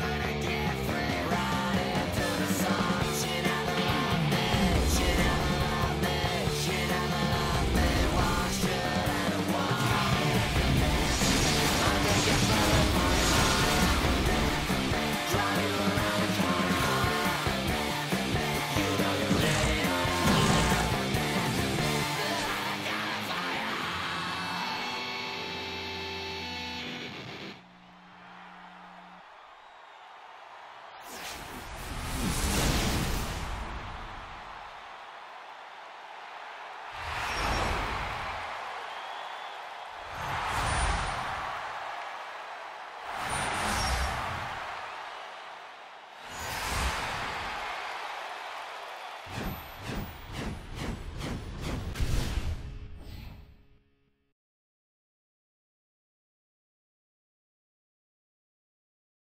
Nobody